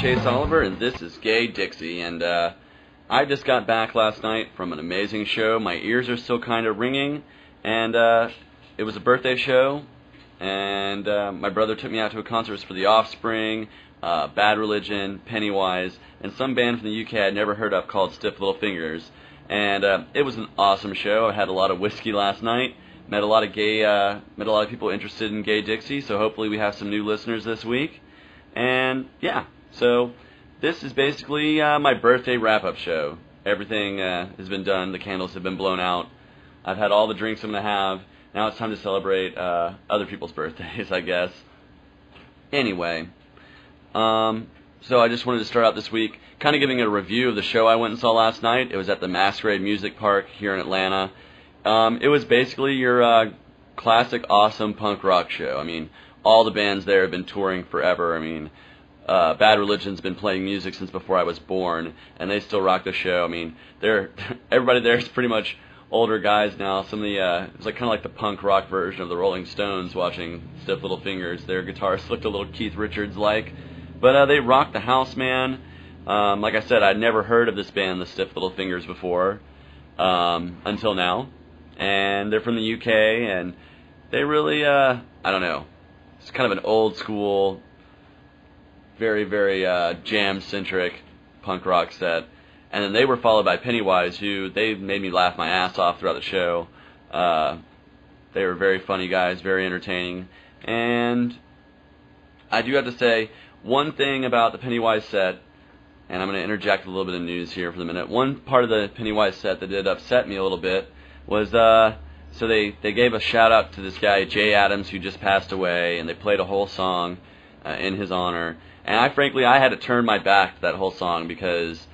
Chase Oliver, and this is Gay Dixie. And uh, I just got back last night from an amazing show. My ears are still kind of ringing, and uh, it was a birthday show. And uh, my brother took me out to a concert for The Offspring, uh, Bad Religion, Pennywise, and some band from the UK I'd never heard of called Stiff Little Fingers. And uh, it was an awesome show. I had a lot of whiskey last night. Met a lot of gay, uh, met a lot of people interested in Gay Dixie. So hopefully we have some new listeners this week. And yeah, so this is basically uh, my birthday wrap up show. Everything uh, has been done, the candles have been blown out. I've had all the drinks I'm to have. Now it's time to celebrate uh, other people's birthdays, I guess. Anyway, um, so I just wanted to start out this week kind of giving a review of the show I went and saw last night. It was at the Masquerade Music Park here in Atlanta. Um, it was basically your uh, classic awesome punk rock show. I mean, all the bands there have been touring forever. I mean, uh, Bad Religion's been playing music since before I was born, and they still rock the show. I mean, they're everybody there is pretty much older guys now. Some of the uh, it's like kind of like the punk rock version of the Rolling Stones. Watching Stiff Little Fingers, their guitarists looked a little Keith Richards like, but uh, they rocked the house, man. Um, like I said, I'd never heard of this band, the Stiff Little Fingers, before um, until now, and they're from the UK, and they really, uh, I don't know, it's kind of an old school, very very uh, jam centric punk rock set. And then they were followed by Pennywise, who they made me laugh my ass off throughout the show. Uh, they were very funny guys, very entertaining, and I do have to say one thing about the Pennywise set, and I'm going to interject a little bit of news here for the minute. One part of the Pennywise set that did upset me a little bit was uh, so they they gave a shout out to this guy Jay Adams who just passed away, and they played a whole song uh, in his honor. And I frankly I had to turn my back to that whole song because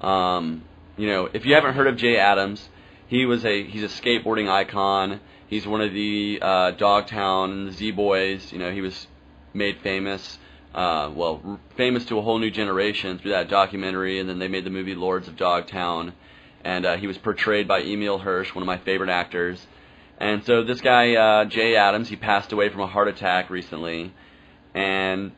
um, you know, if you haven't heard of Jay Adams, he was a he's a skateboarding icon. He's one of the uh, Dogtown Z Boys. You know, he was made famous, uh, well, famous to a whole new generation through that documentary, and then they made the movie Lords of Dogtown, and uh, he was portrayed by Emile Hirsch, one of my favorite actors. And so this guy, uh, Jay Adams, he passed away from a heart attack recently, and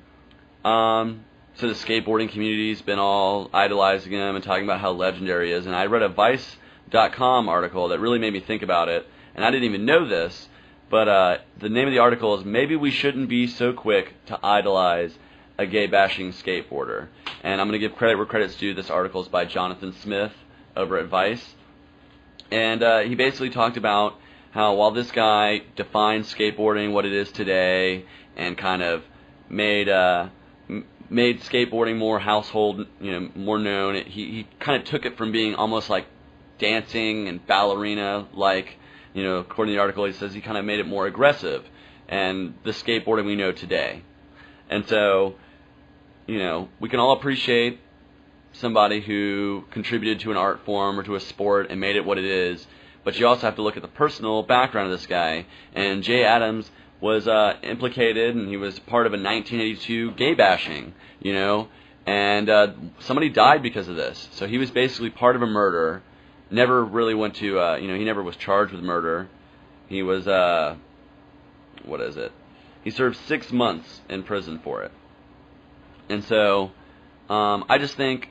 um, so the skateboarding community's been all idolizing him and talking about how legendary he is. And I read a Vice.com article that really made me think about it, and I didn't even know this, but uh, the name of the article is "Maybe We Shouldn't Be So Quick to Idolize a Gay Bashing Skateboarder." And I'm going to give credit where credit's due. This article is by Jonathan Smith over at Vice, and uh, he basically talked about how while this guy defined skateboarding what it is today and kind of made uh, made skateboarding more household, you know, more known. He he kind of took it from being almost like dancing and ballerina like, you know, according to the article, he says he kind of made it more aggressive and the skateboarding we know today. And so, you know, we can all appreciate somebody who contributed to an art form or to a sport and made it what it is, but you also have to look at the personal background of this guy. And Jay Adams was uh, implicated, and he was part of a 1982 gay bashing, you know, and uh, somebody died because of this. So he was basically part of a murder. Never really went to, uh, you know, he never was charged with murder. He was, uh, what is it? He served six months in prison for it. And so, um, I just think,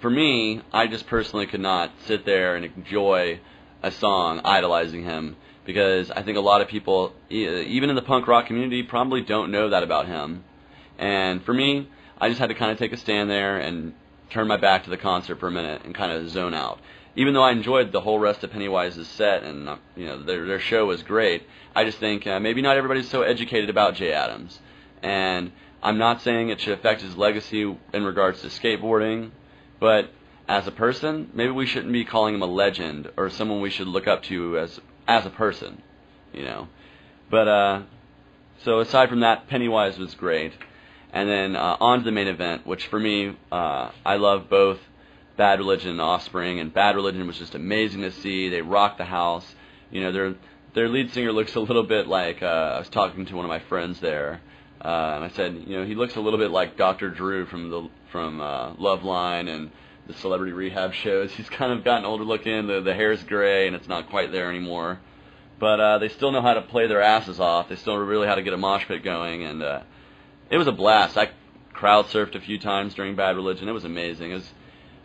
for me, I just personally could not sit there and enjoy a song idolizing him because I think a lot of people, e- even in the punk rock community, probably don't know that about him. And for me, I just had to kind of take a stand there and turn my back to the concert for a minute and kind of zone out. Even though I enjoyed the whole rest of Pennywise's set and uh, you know their their show was great, I just think uh, maybe not everybody's so educated about Jay Adams. And I'm not saying it should affect his legacy in regards to skateboarding, but as a person, maybe we shouldn't be calling him a legend or someone we should look up to as as a person, you know. But uh, so aside from that, Pennywise was great, and then uh, on to the main event, which for me, uh, I love both Bad Religion and Offspring, and Bad Religion was just amazing to see. They rocked the house. You know, their their lead singer looks a little bit like uh, I was talking to one of my friends there, uh, and I said, you know, he looks a little bit like Dr. Drew from the from uh, Loveline and the celebrity rehab shows. He's kind of gotten older looking. The the hair's gray and it's not quite there anymore. But uh, they still know how to play their asses off. They still really how to get a mosh pit going, and uh, it was a blast. I crowd surfed a few times during Bad Religion. It was amazing. It was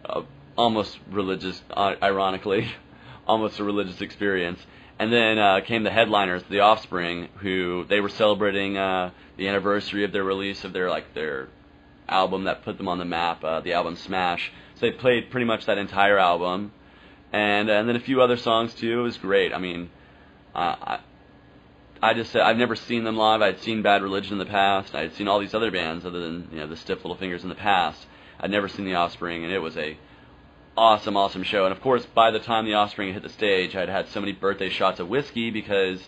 uh, almost religious, ironically, almost a religious experience. And then uh, came the headliners, The Offspring, who they were celebrating uh, the anniversary of their release of their like their album that put them on the map, uh, the album Smash. So they played pretty much that entire album, and and then a few other songs too. It was great. I mean, I I just said I've never seen them live. I'd seen Bad Religion in the past. I'd seen all these other bands other than you know the Stiff Little Fingers in the past. I'd never seen The Offspring, and it was a awesome, awesome show. And of course, by the time The Offspring hit the stage, I'd had so many birthday shots of whiskey because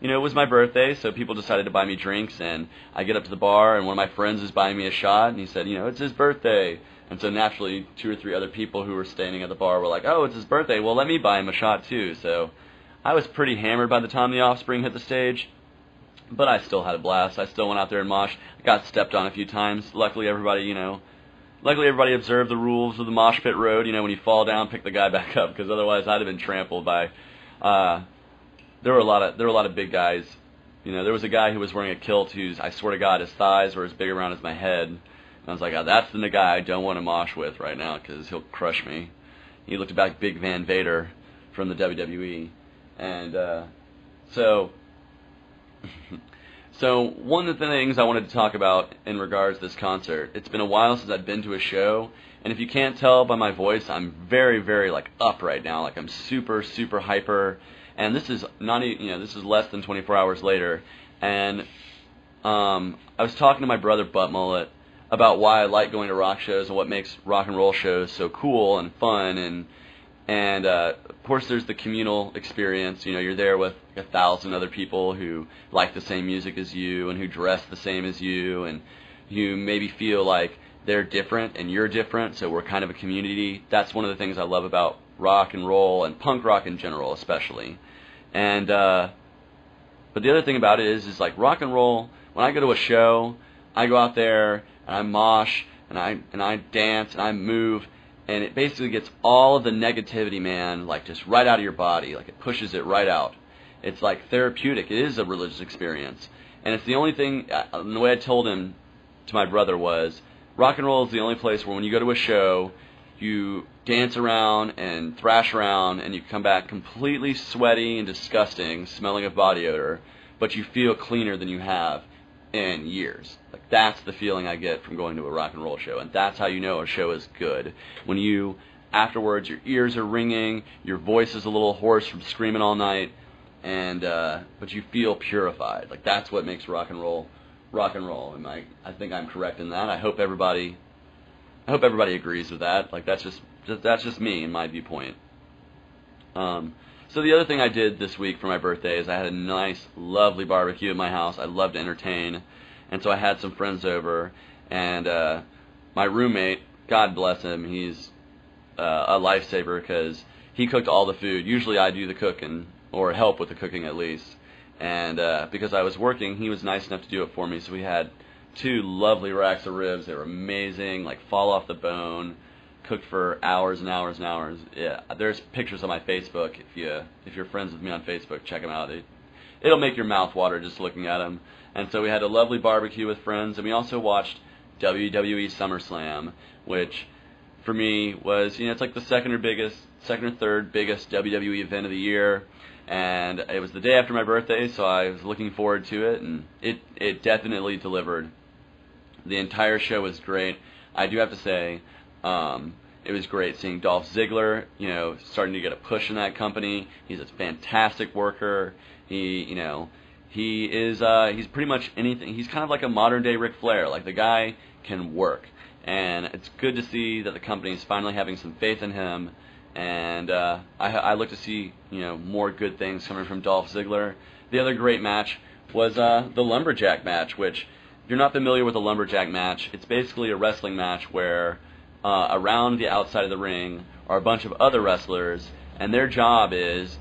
you know, it was my birthday, so people decided to buy me drinks, and I get up to the bar, and one of my friends is buying me a shot, and he said, you know, it's his birthday. And so naturally, two or three other people who were standing at the bar were like, oh, it's his birthday, well, let me buy him a shot too. So I was pretty hammered by the time the offspring hit the stage, but I still had a blast. I still went out there and mosh. I got stepped on a few times. Luckily, everybody, you know, luckily everybody observed the rules of the mosh pit road. You know, when you fall down, pick the guy back up, because otherwise I'd have been trampled by. Uh, there were a lot of there were a lot of big guys. You know, there was a guy who was wearing a kilt whose I swear to God his thighs were as big around as my head. I was like, oh, that's the guy I don't want to mosh with right now because he'll crush me. He looked like Big Van Vader from the WWE, and uh, so. so one of the things I wanted to talk about in regards to this concert, it's been a while since I've been to a show, and if you can't tell by my voice, I'm very, very like up right now. Like I'm super, super hyper and this is not even you know this is less than 24 hours later, and um, I was talking to my brother Butt Mullet about why I like going to rock shows and what makes rock and roll shows so cool and fun and and uh, of course there's the communal experience. You know, you're there with a thousand other people who like the same music as you and who dress the same as you and you maybe feel like they're different and you're different, so we're kind of a community. That's one of the things I love about rock and roll and punk rock in general, especially. And uh, but the other thing about it is, is like rock and roll. When I go to a show, I go out there and I mosh and I and I dance and I move, and it basically gets all of the negativity, man, like just right out of your body. Like it pushes it right out. It's like therapeutic. It is a religious experience, and it's the only thing. Uh, the way I told him to my brother was, rock and roll is the only place where when you go to a show, you dance around and thrash around, and you come back completely sweaty and disgusting, smelling of body odor, but you feel cleaner than you have in years. That's the feeling I get from going to a rock and roll show, and that's how you know a show is good. When you afterwards, your ears are ringing, your voice is a little hoarse from screaming all night, and uh, but you feel purified. Like that's what makes rock and roll rock and roll. And I I think I'm correct in that. I hope everybody I hope everybody agrees with that. Like that's just, that's just me in my viewpoint. Um, so the other thing I did this week for my birthday is I had a nice, lovely barbecue at my house. I love to entertain, and so I had some friends over, and uh, my roommate, God bless him, he's uh, a lifesaver because he cooked all the food. Usually I do the cooking or help with the cooking at least, and uh, because I was working, he was nice enough to do it for me. So we had two lovely racks of ribs. They were amazing, like fall off the bone, cooked for hours and hours and hours. Yeah, there's pictures on my Facebook. If you if you're friends with me on Facebook, check them out. It, it'll make your mouth water just looking at them. And so we had a lovely barbecue with friends, and we also watched WWE SummerSlam, which for me was you know it's like the second or biggest, second or third biggest WWE event of the year and it was the day after my birthday, so I was looking forward to it, and it it definitely delivered. The entire show was great. I do have to say, um, it was great seeing Dolph Ziggler, you know, starting to get a push in that company. He's a fantastic worker. He, you know, he is uh, he's pretty much anything. He's kind of like a modern day Ric Flair. Like the guy can work, and it's good to see that the company is finally having some faith in him. And uh, I, I look to see you know more good things coming from Dolph Ziggler. The other great match was uh, the lumberjack match, which if you're not familiar with a lumberjack match, it's basically a wrestling match where uh, around the outside of the ring are a bunch of other wrestlers, and their job is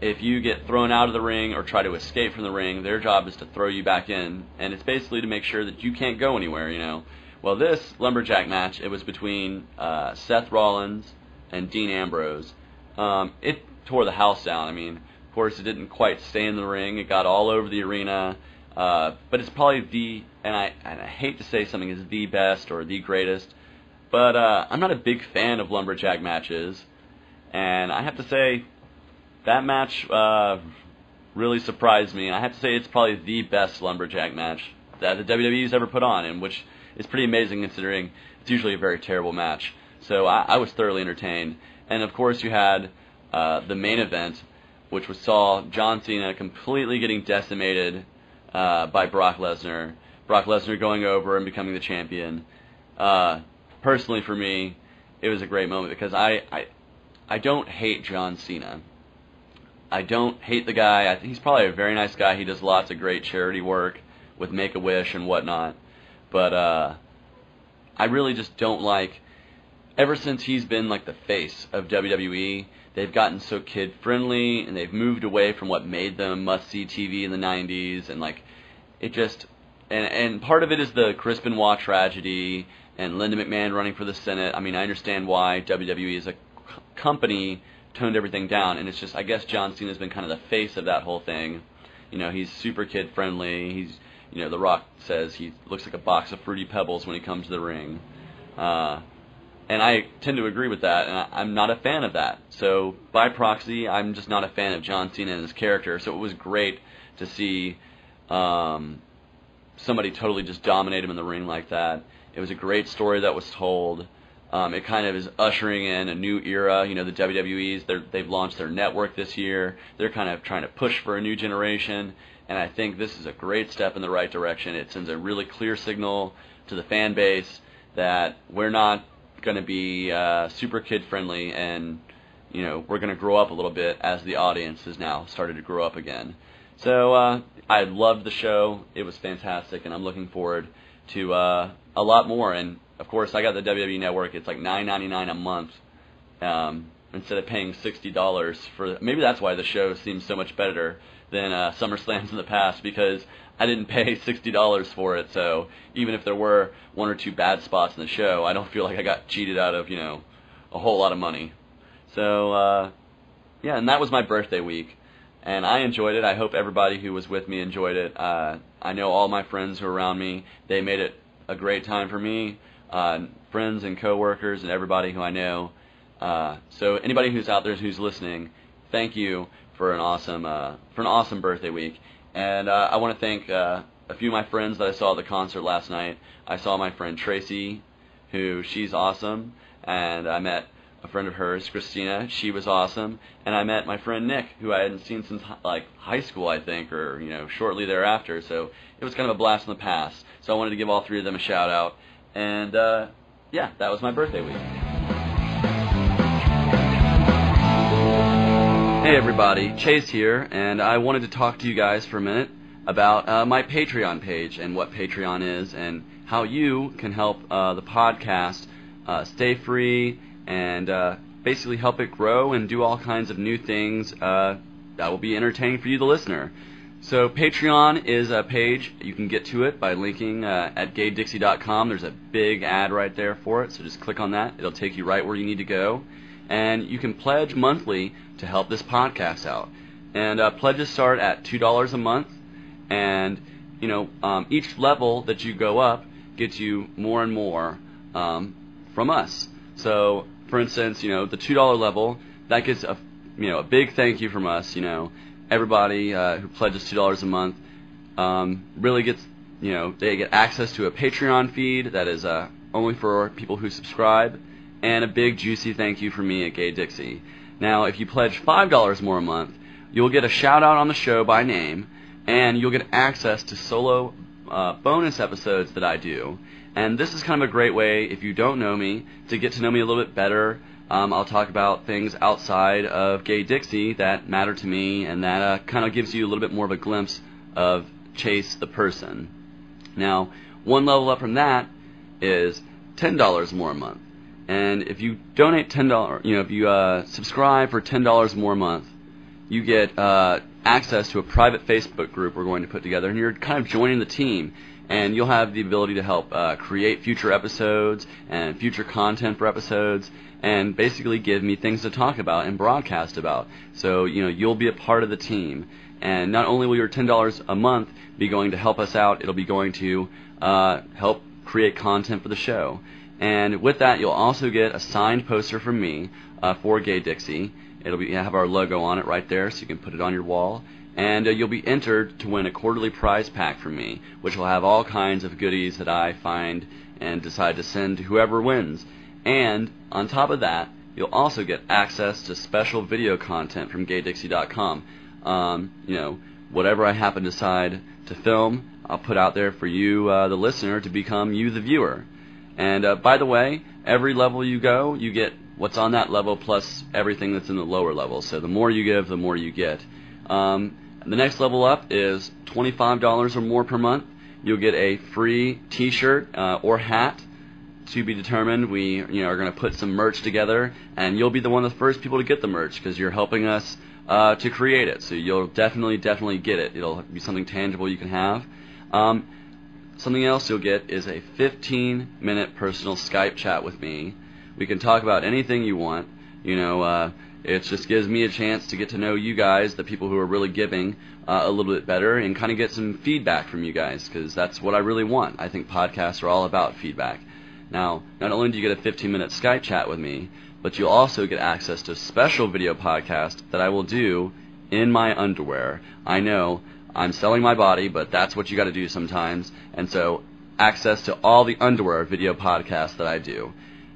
if you get thrown out of the ring or try to escape from the ring, their job is to throw you back in, and it's basically to make sure that you can't go anywhere, you know. Well, this lumberjack match, it was between uh, Seth Rollins and Dean Ambrose. Um, it tore the house down. I mean, of course, it didn't quite stay in the ring. It got all over the arena. Uh, but it's probably the, and I, and I hate to say something is the best or the greatest, but uh, I'm not a big fan of lumberjack matches, and I have to say that match uh, really surprised me. I have to say it's probably the best lumberjack match that the WWE's ever put on, and which is pretty amazing considering it's usually a very terrible match. So I, I was thoroughly entertained, and of course you had uh, the main event, which was saw John Cena completely getting decimated uh, by Brock Lesnar. Brock Lesnar going over and becoming the champion. Uh, personally, for me, it was a great moment because I, I, I don't hate John Cena. I don't hate the guy. I he's probably a very nice guy. He does lots of great charity work with Make a Wish and whatnot. But uh, I really just don't like. Ever since he's been like the face of WWE, they've gotten so kid friendly and they've moved away from what made them must see TV in the 90s and like it just and and part of it is the Chris Benoit tragedy and Linda McMahon running for the Senate. I mean, I understand why WWE is a company toned everything down and it's just I guess John Cena's been kind of the face of that whole thing. You know, he's super kid friendly. He's you know, The Rock says he looks like a box of fruity pebbles when he comes to the ring. Uh, and I tend to agree with that, and I, am not a fan of that. So by proxy, I'm just not a fan of John Cena and his character. So it was great to see um, somebody totally just dominate him in the ring like that. It was a great story that was told. Um, it kind of is ushering in a new era. You know, the WWE's they've launched their network this year. They're kind of trying to push for a new generation, and I think this is a great step in the right direction. It sends a really clear signal to the fan base that we're not going to be uh, super kid friendly and you know we're going to grow up a little bit as the audience has now started to grow up again so uh, i loved the show it was fantastic and i'm looking forward to uh, a lot more and of course i got the wwe network it's like 9.99 a month um, instead of paying $60 for maybe that's why the show seems so much better than uh, SummerSlams in the past because I didn't pay sixty dollars for it. So even if there were one or two bad spots in the show, I don't feel like I got cheated out of you know a whole lot of money. So uh, yeah, and that was my birthday week, and I enjoyed it. I hope everybody who was with me enjoyed it. Uh, I know all my friends who are around me; they made it a great time for me. Uh, friends and coworkers and everybody who I know. Uh, so anybody who's out there who's listening, thank you for an awesome uh, for an awesome birthday week. And uh, I want to thank uh, a few of my friends that I saw at the concert last night. I saw my friend Tracy, who she's awesome, and I met a friend of hers, Christina. She was awesome, and I met my friend Nick, who I hadn't seen since like high school, I think, or you know, shortly thereafter. So it was kind of a blast from the past. So I wanted to give all three of them a shout out, and uh, yeah, that was my birthday week. Hey everybody, Chase here, and I wanted to talk to you guys for a minute about uh, my Patreon page and what Patreon is and how you can help uh, the podcast uh, stay free and uh, basically help it grow and do all kinds of new things uh, that will be entertaining for you, the listener. So Patreon is a page. You can get to it by linking uh, at gaydixie.com. There's a big ad right there for it, so just click on that. It'll take you right where you need to go and you can pledge monthly to help this podcast out. And uh, pledges start at two dollars a month, and you know um, each level that you go up gets you more and more um, from us. So, for instance, you know the two dollar level that gets a you know a big thank you from us. You know everybody uh, who pledges two dollars a month um, really gets you know they get access to a Patreon feed that is uh, only for people who subscribe and a big juicy thank you from me at Gay Dixie. Now, if you pledge $5 more a month, you'll get a shout out on the show by name, and you'll get access to solo uh, bonus episodes that I do. And this is kind of a great way, if you don't know me, to get to know me a little bit better. Um, I'll talk about things outside of Gay Dixie that matter to me, and that uh, kind of gives you a little bit more of a glimpse of Chase the person. Now, one level up from that is $10 more a month. And if you donate ten dollars, you know, if you uh, subscribe for ten dollars more a month, you get uh, access to a private Facebook group we're going to put together, and you're kind of joining the team. And you'll have the ability to help uh, create future episodes and future content for episodes, and basically give me things to talk about and broadcast about. So you know you'll be a part of the team. And not only will your $10 a month be going to help us out, it'll be going to uh, help create content for the show. And with that, you'll also get a signed poster from me uh, for Gay Dixie. It'll be have our logo on it right there, so you can put it on your wall. And uh, you'll be entered to win a quarterly prize pack from me, which will have all kinds of goodies that I find and decide to send to whoever wins. And on top of that, you'll also get access to special video content from GayDixie.com. Um, you know, whatever I happen to decide to film, I'll put out there for you, uh, the listener, to become you, the viewer. And uh, by the way, every level you go, you get what's on that level plus everything that's in the lower level. So the more you give, the more you get. Um, the next level up is $25 or more per month. You'll get a free T-shirt uh, or hat to be determined. We you know are going to put some merch together, and you'll be the one of the first people to get the merch because you're helping us uh, to create it. So you'll definitely definitely get it. It'll be something tangible you can have. Um, something else you'll get is a 15 minute personal Skype chat with me. We can talk about anything you want. You know. Uh, it just gives me a chance to get to know you guys, the people who are really giving, uh, a little bit better, and kind of get some feedback from you guys, because that's what I really want. I think podcasts are all about feedback. Now, not only do you get a 15 minute Skype chat with me, but you'll also get access to a special video podcast that I will do in my underwear. I know I'm selling my body, but that's what you got to do sometimes. And so, access to all the underwear video podcasts that I do.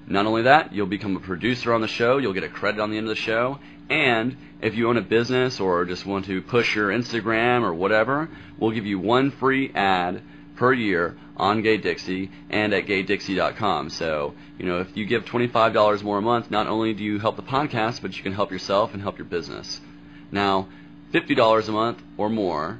Not only that, you'll become a producer on the show, you'll get a credit on the end of the show, and if you own a business or just want to push your Instagram or whatever, we'll give you one free ad per year on Gay Dixie and at gaydixie.com. So, you know, if you give $25 more a month, not only do you help the podcast, but you can help yourself and help your business. Now, $50 a month or more,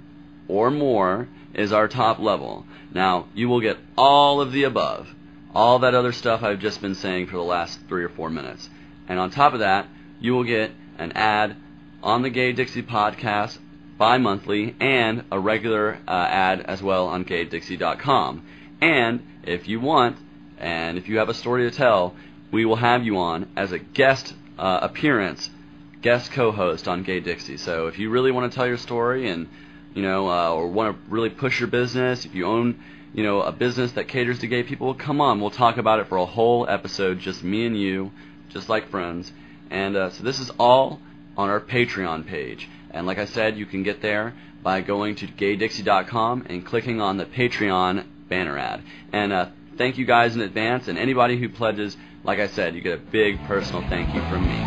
or more, is our top level. Now, you will get all of the above all that other stuff I've just been saying for the last three or four minutes. And on top of that, you will get an ad on the Gay Dixie podcast bi monthly and a regular uh, ad as well on gaydixie.com. And if you want, and if you have a story to tell, we will have you on as a guest uh, appearance, guest co-host on Gay Dixie. So if you really want to tell your story and you know, uh, or want to really push your business, if you own you know, a business that caters to gay people, come on, we'll talk about it for a whole episode, just me and you, just like friends. And uh, so this is all on our Patreon page. And like I said, you can get there by going to gaydixie.com and clicking on the Patreon banner ad. And uh, thank you guys in advance. And anybody who pledges, like I said, you get a big personal thank you from me.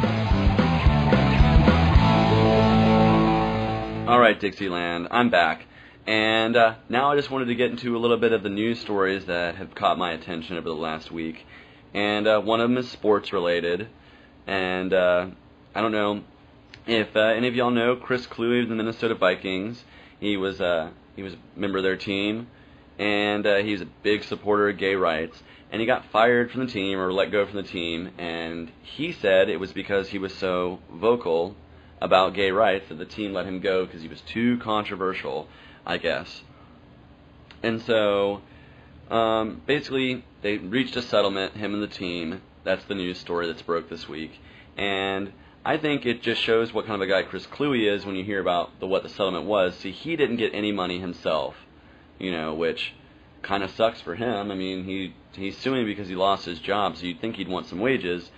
All right, Dixieland, I'm back. And uh, now I just wanted to get into a little bit of the news stories that have caught my attention over the last week. And uh, one of them is sports related. And uh, I don't know if uh, any of y'all know Chris Kluwe of the Minnesota Vikings. He was uh, he was a member of their team, and uh, he's a big supporter of gay rights. And he got fired from the team or let go from the team. And he said it was because he was so vocal about gay rights that the team let him go because he was too controversial I guess. And so, um, basically, they reached a settlement, him and the team. That's the news story that's broke this week. And I think it just shows what kind of a guy Chris Kluwe is when you hear about the, what the settlement was. See, he didn't get any money himself, you know, which kind of sucks for him. I mean, he he's suing because he lost his job, so you'd think he'd want some wages.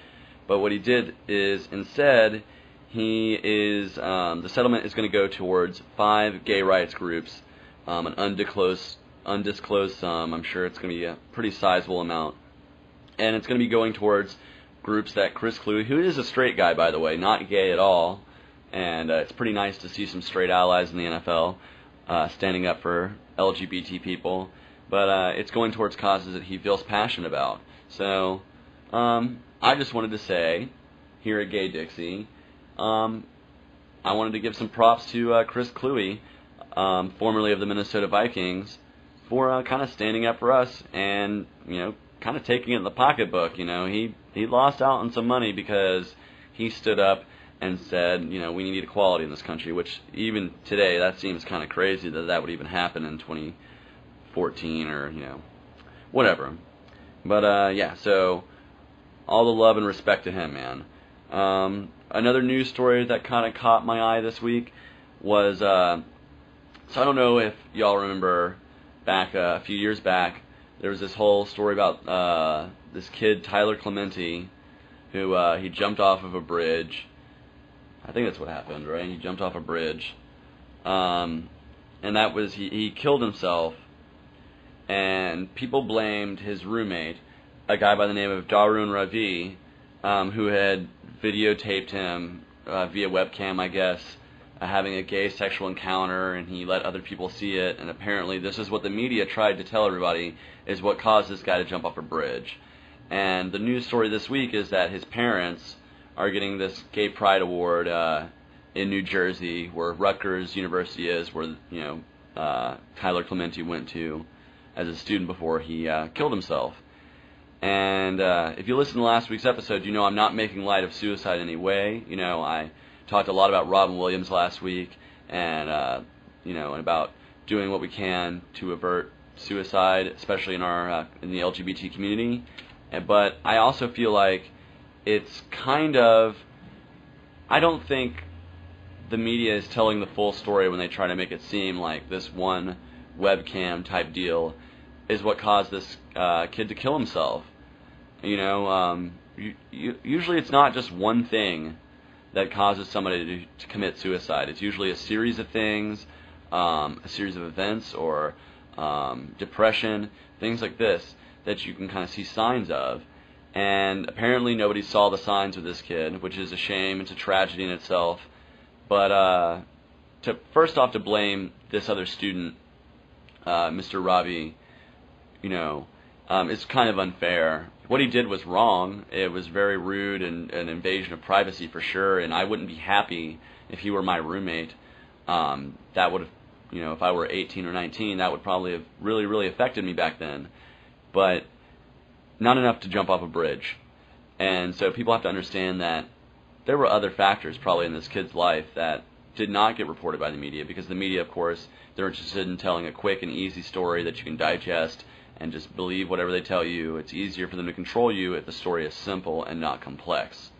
But what he did is instead he is um, the settlement is going to go towards five gay rights groups, um, an undisclosed undisclosed sum. I'm sure it's going to be a pretty sizable amount, and it's going to be going towards groups that Chris Kluwe, who is a straight guy by the way, not gay at all, and uh, it's pretty nice to see some straight allies in the NFL uh, standing up for LGBT people. But uh, it's going towards causes that he feels passionate about. So um, I just wanted to say here at Gay Dixie um, I wanted to give some props to uh, Chris Kluwe, um, formerly of the Minnesota Vikings, for uh, kind of standing up for us and you know kind of taking it in the pocketbook. You know, he he lost out on some money because he stood up and said, you know, we need equality in this country. Which even today, that seems kind of crazy that that would even happen in 2014 or you know, whatever. But uh, yeah, so all the love and respect to him, man. Um, another news story that kind of caught my eye this week. was uh, so I don't know if y'all remember back uh, a few years back there was this whole story about uh, this kid Tyler Clementi who uh, he jumped off of a bridge. I think that's what happened, right? He jumped off a bridge, um, and that was he, he killed himself, and people blamed his roommate, a guy by the name of Dharun Ravi, um, who had videotaped him uh, via webcam, I guess, uh, having a gay sexual encounter, and he let other people see it. And apparently, this is what the media tried to tell everybody is what caused this guy to jump off a bridge. And the news story this week is that his parents are getting this Gay Pride Award uh, in New Jersey, where Rutgers University is, where you know uh, Tyler Clementi went to as a student before he uh, killed himself. And uh, if you listen to last week's episode, you know I'm not making light of suicide in any way. You know I talked a lot about Robin Williams last week, and uh, you know, and about doing what we can to avert suicide, especially in our uh, in the LGBT community. But I also feel like it's kind of I don't think the media is telling the full story when they try to make it seem like this one webcam type deal is what caused this uh, kid to kill himself. You know, um, you, you, usually it's not just one thing that causes somebody to, to commit suicide. It's usually a series of things, um, a series of events, or um, depression, things like this that you can kind of see signs of. And apparently nobody saw the signs with this kid, which is a shame. It's a tragedy in itself. But uh, to first off, to blame this other student, uh, Mr. Ravi, you know, um, is kind of unfair. What he did was wrong. It was very rude and an invasion of privacy for sure. And I wouldn't be happy if he were my roommate. Um, that would have, you know, if I were 18 or 19, that would probably have really, really affected me back then. But not enough to jump off a bridge. And so people have to understand that there were other factors probably in this kid's life that did not get reported by the media because the media, of course, they're interested in telling a quick and easy story that you can digest and just believe whatever they tell you. It's easier for them to control you if the story is simple and not complex.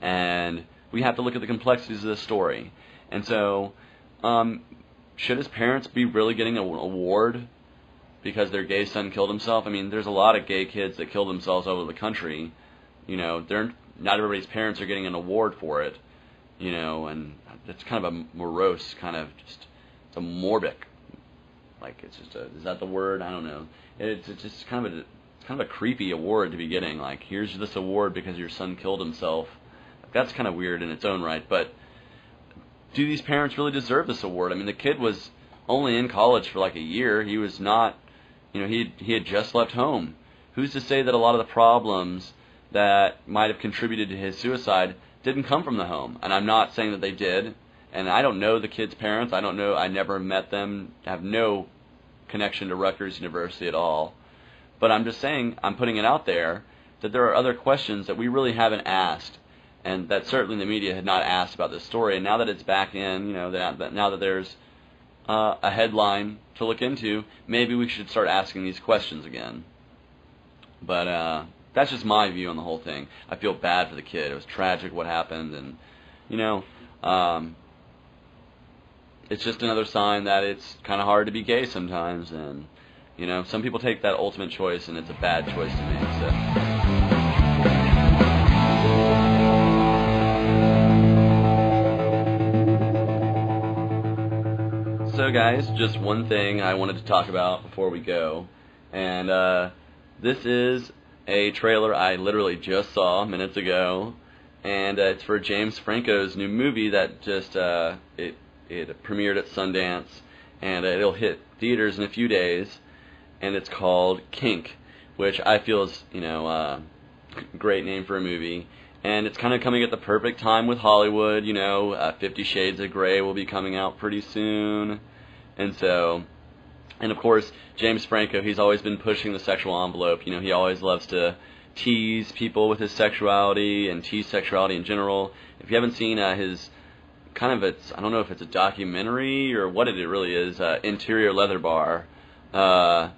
And we have to look at the complexities of the story. And so, um, should his parents be really getting an award because their gay son killed himself? I mean, there's a lot of gay kids that kill themselves all over the country. You know, they're not everybody's parents are getting an award for it. You know, and it's kind of a morose kind of just it's a morbid like it's just a is that the word? I don't know. It's, it's just kind of a kind of a creepy award to be getting. Like here's this award because your son killed himself. That's kind of weird in its own right. But do these parents really deserve this award? I mean, the kid was only in college for like a year. He was not, you know, he he had just left home. Who's to say that a lot of the problems that might have contributed to his suicide didn't come from the home? And I'm not saying that they did and I don't know the kid's parents. I don't know. I never met them. I have no connection to Rutgers University at all. But I'm just saying, I'm putting it out there that there are other questions that we really haven't asked, and that certainly the media had not asked about this story. And now that it's back in, you know, that, now that there's uh, a headline to look into, maybe we should start asking these questions again. But uh, that's just my view on the whole thing. I feel bad for the kid. It was tragic what happened, and you know. Um, it's just another sign that it's kind of hard to be gay sometimes, and you know, some people take that ultimate choice, and it's a bad choice to make. So. So, guys, just one thing I wanted to talk about before we go, and uh, this is a trailer I literally just saw minutes ago, and uh, it's for James Franco's new movie that just uh, it it premiered at Sundance, and uh, it'll hit theaters in a few days. And it's called Kink, which I feel is you know uh, great name for a movie. And it's kind of coming at the perfect time with Hollywood. You know, uh, Fifty Shades of Grey will be coming out pretty soon, and so. And of course, James Franco, he's always been pushing the sexual envelope. You know, he always loves to tease people with his sexuality and tease sexuality in general. If you haven't seen uh, his kind of it's I don't know if it's a documentary or what it really is. Uh, Interior Leather Bar. Uh,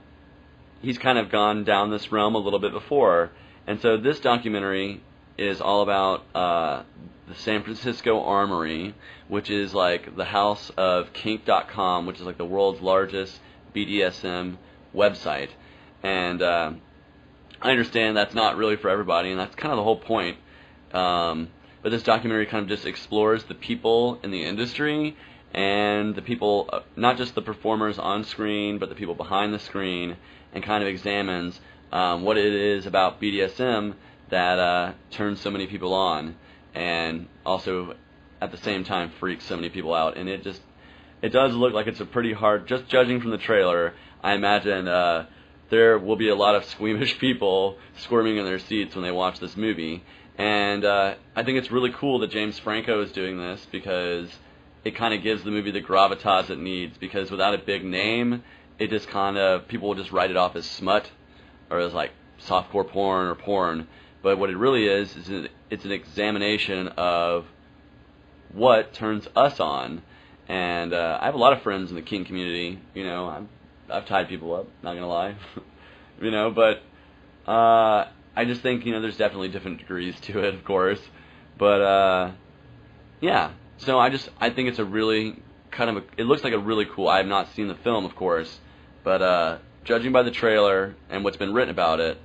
he's kind of gone down this realm a little bit before, and so this documentary is all about uh, the San Francisco Armory, which is like the house of Kink.com, which is like the world's largest BDSM website. And uh, I understand that's not really for everybody, and that's kind of the whole point. Um, but this documentary kind of just explores the people in the industry and the people, uh, not just the performers on screen, but the people behind the screen, and kind of examines um, what it is about BDSM that uh, turns so many people on, and also at the same time freaks so many people out. And it just, it does look like it's a pretty hard. Just judging from the trailer, I imagine uh, there will be a lot of squeamish people squirming in their seats when they watch this movie. And uh, I think it's really cool that James Franco is doing this because it kind of gives the movie the gravitas it needs. Because without a big name, it just kind of people will just write it off as smut or as like softcore porn or porn. But what it really is is it's an examination of what turns us on. And uh, I have a lot of friends in the kink community. You know, I've, I've tied people up. Not gonna lie, you know. But uh, I just think you know there's definitely different degrees to it, of course. But uh, yeah, so I just I think it's a really kind of a, it looks like a really cool. I have not seen the film, of course, but uh, judging by the trailer and what's been written about it,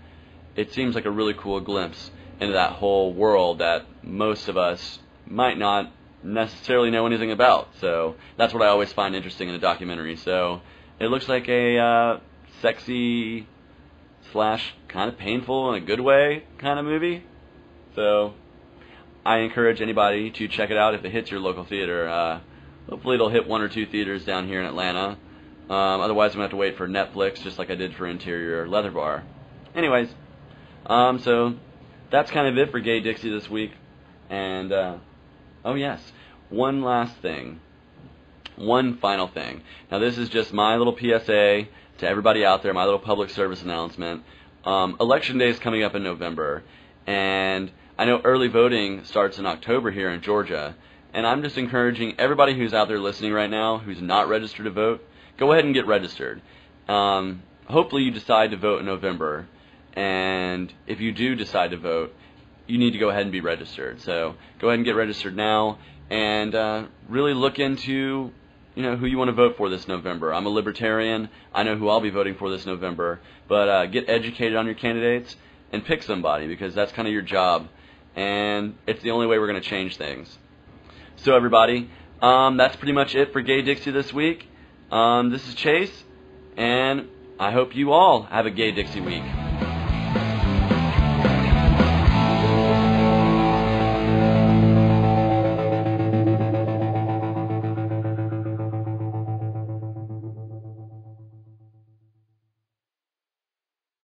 it seems like a really cool glimpse into that whole world that most of us might not necessarily know anything about. So that's what I always find interesting in a documentary. So it looks like a uh, sexy slash kind of painful in a good way kind of movie. So I encourage anybody to check it out if it hits your local theater. Uh, hopefully it'll hit one or two theaters down here in Atlanta. Um, otherwise, I'm gonna have to wait for Netflix, just like I did for Interior Leather Bar. Anyways, um, so that's kind of it for Gay Dixie this week. And uh, oh yes, one last thing, one final thing. Now this is just my little PSA to everybody out there, my little public service announcement. Um, election day is coming up in November, and I know early voting starts in October here in Georgia. And I'm just encouraging everybody who's out there listening right now who's not registered to vote, go ahead and get registered. Um, hopefully, you decide to vote in November. And if you do decide to vote, you need to go ahead and be registered. So go ahead and get registered now and uh, really look into you know who you want to vote for this November. I'm a libertarian. I know who I'll be voting for this November. But uh, get educated on your candidates and pick somebody because that's kind of your job, and it's the only way we're going to change things. So everybody, um, that's pretty much it for Gay Dixie this week. Um, this is Chase, and I hope you all have a Gay Dixie week.